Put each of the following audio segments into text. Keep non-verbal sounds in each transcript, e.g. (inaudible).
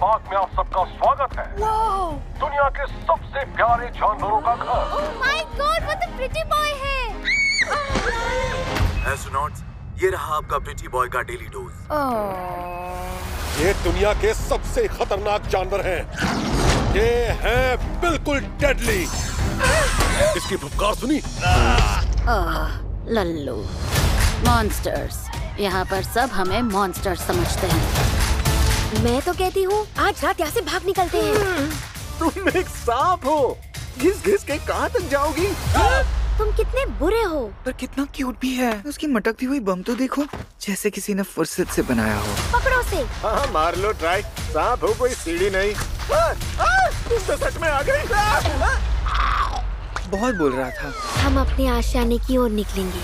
Park में आप सबका स्वागत है। दुनिया के सबसे प्यारे जानवरों का घर। माय गॉड वो तो प्रिटी बॉय है। एस्ट्रोनॉट्स ये रहा आपका प्रिटी बॉय का डेली डोज oh। ये दुनिया के सबसे खतरनाक जानवर हैं। ये है बिल्कुल डेडली इसकी फुफकार सुनी? लल्लू। मॉन्स्टर्स यहाँ पर सब हमें मॉन्स्टर्स समझते हैं। मैं तो कहती हूँ आज रात यहाँ से भाग निकलते हैं। तुम एक सांप हो। घिस घिस के कहाँ तक जाओगी? तुम कितने बुरे हो। पर कितना क्यूट भी है। उसकी मटकती हुई बम तो देखो जैसे किसी ने फुर्सत से बनाया हो। पकड़ो से हाँ मार लो ट्राई सांप हो कोई सीढ़ी नहीं। आ, आ, तुम तो सच में आ गई। बहुत बोल रहा था। हम अपने आशाने की ओर निकलेंगे।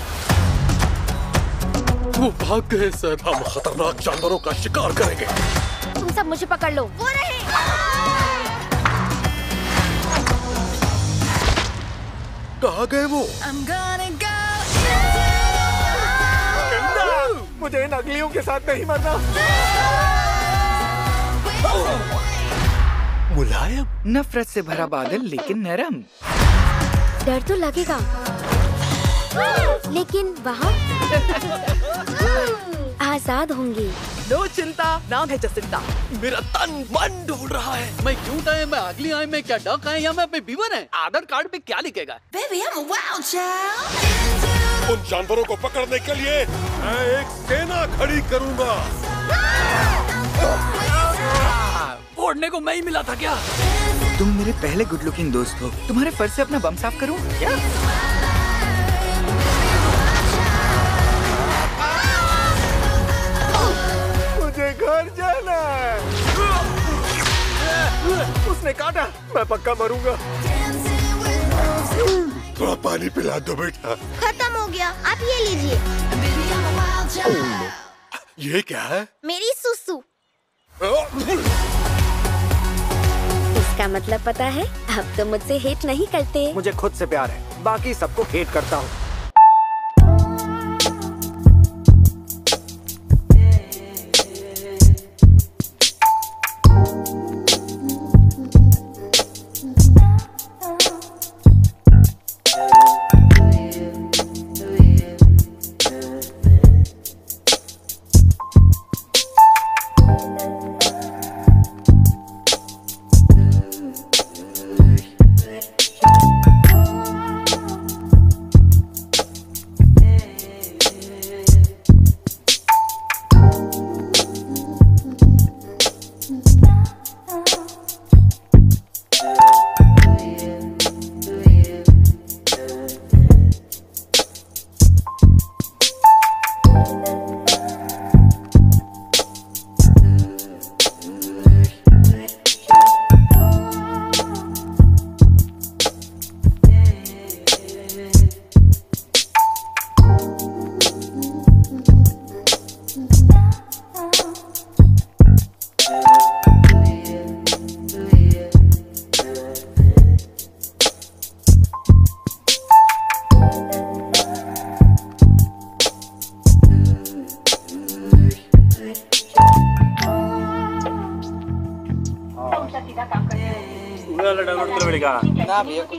वो भाग गए सर हम खतरनाक जानवरों का शिकार करेंगे। तुम सब मुझे पकड़ लो। वो रहे कहाँ गए वो? मुझे इन अगलियों के साथ नहीं मरना। मुलायम। नफरत से भरा बादल लेकिन नरम। डर तो लगेगा। लेकिन वहाँ? (laughs) आज़ाद होंगे। नो चिंता नाम है जसिंता। मेरा तन मन ढूंढ रहा है। मैं क्यूट है मैं अगली आए मैं क्या डक है या मैं अपने बीवन है? आधार कार्ड पे क्या लिखेगा? उन जानवरों को पकड़ने के लिए मैं एक सेना खड़ी करूँगा। फोड़ने को मैं ही मिला था क्या? तुम मेरे पहले गुड लुकिंग दोस्त हो। तुम्हारे फर से अपना बम साफ़ करूँ? क्या? उसने काटा। मैं पक्का मरूँगा। थोड़ा पानी पिला दो बेटा। खत्म हो गया। आप ये लीजिए। ये क्या है? मेरी सुसु। इसका मतलब पता है अब तो मुझसे हेट नहीं करते। मुझे खुद से प्यार है। बाकी सबको हेट करता हूँ।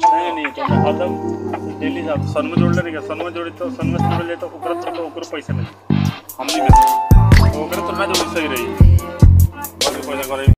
नाही नाही आता डेली सन्म जोडलं नाही का सन्म जोडितो सन्म जोडले तर उकरत तो उकर पैसे नाही में उकरत तो जोड़ी सही रही पैसा करे